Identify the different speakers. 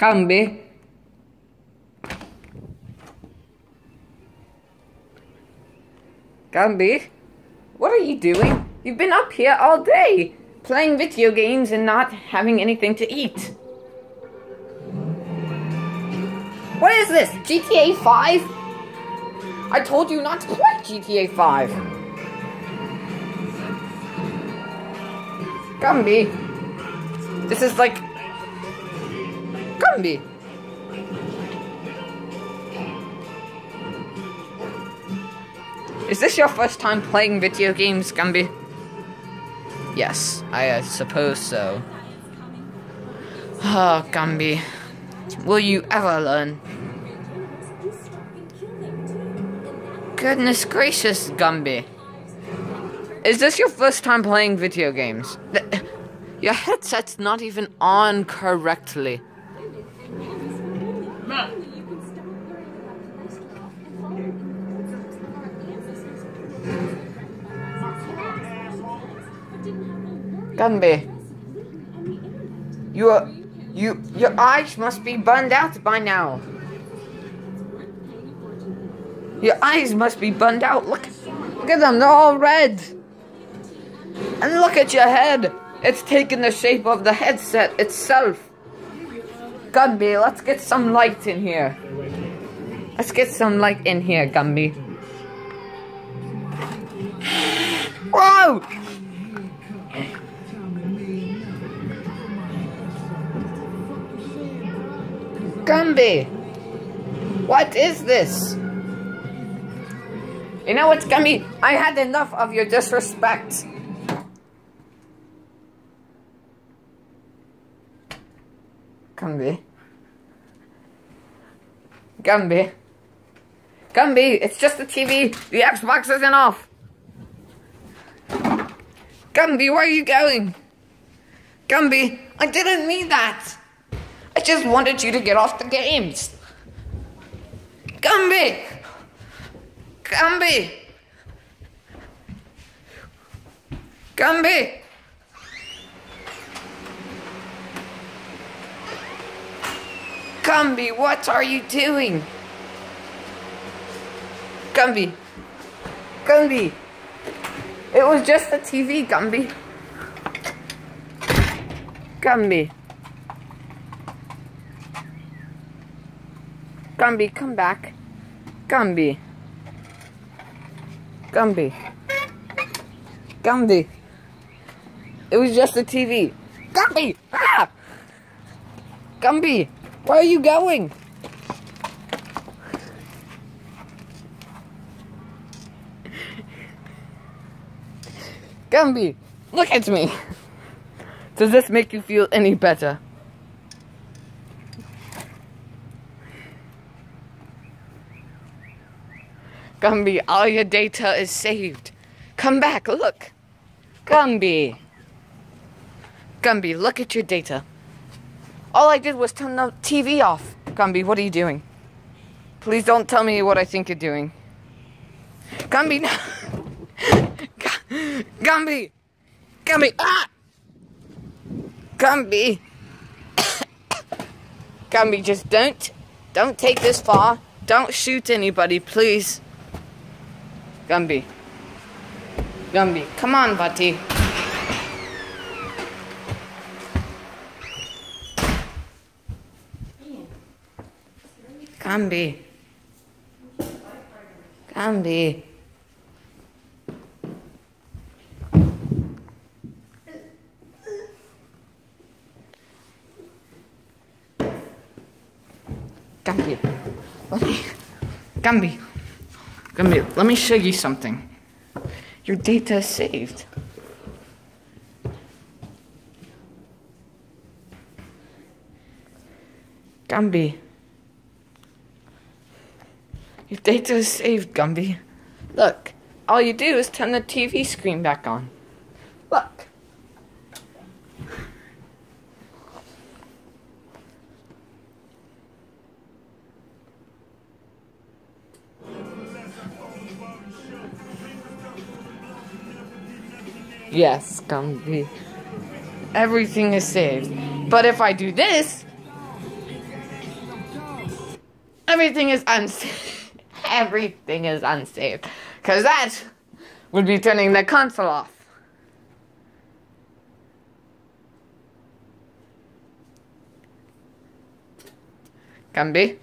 Speaker 1: Gumby. Gumby, what are you doing? You've been up here all day, playing video games and not having anything to eat. What is this? GTA 5? I told you not to play GTA 5. Gumby. This is like... Gumby. Is this your first time playing video games, Gumby? Yes, I uh, suppose so. Oh, Gumby. Will you ever learn? Goodness gracious, Gumby. Is this your first time playing video games? Your headset's not even on correctly.
Speaker 2: Matt.
Speaker 1: Gumby. You, you, your eyes must be burned out by now. Your eyes must be burned out. Look, look at them. They're all red. And look at your head. It's taken the shape of the headset itself. Gumby, let's get some light in here. Let's get some light in here, Gumby. Whoa! Gumby! What is this? You know what, Gumby? I had enough of your disrespect. Gumby. Gumby. Gumby, it's just the TV. The Xbox isn't off. Gumby, where are you going? Gumby, I didn't mean that. I just wanted you to get off the games. Gumby! Gumby! Gumby! Gumby, what are you doing? Gumby! Gumby! It was just a TV, Gumby. Gumby. Gumby, come back. Gumby. Gumby. Gumby. It was just a TV. Gumby! Ah! Gumby, where are you going? Gumby, look at me. Does this make you feel any better? Gumby, all your data is saved. Come back, look. Gumby. Gumby, look at your data. All I did was turn the TV off. Gumby, what are you doing? Please don't tell me what I think you're doing. Gumby, no. Gumby! Gumby! Ah! Gumby! Gumby, just don't, don't take this far. Don't shoot anybody, please. Gumby. Gumby, come on, buddy. Gumby. Gumby. Gumby. Let me. Gumby, let me show you something. Your data is saved. Gumby. Your data is saved, Gumby. Look, all you do is turn the TV screen back on. Look. Yes, Gumby. Everything is saved. But if I do this, Everything is unsaved everything is unsafe. Because that would be turning the console off. Can ah! be.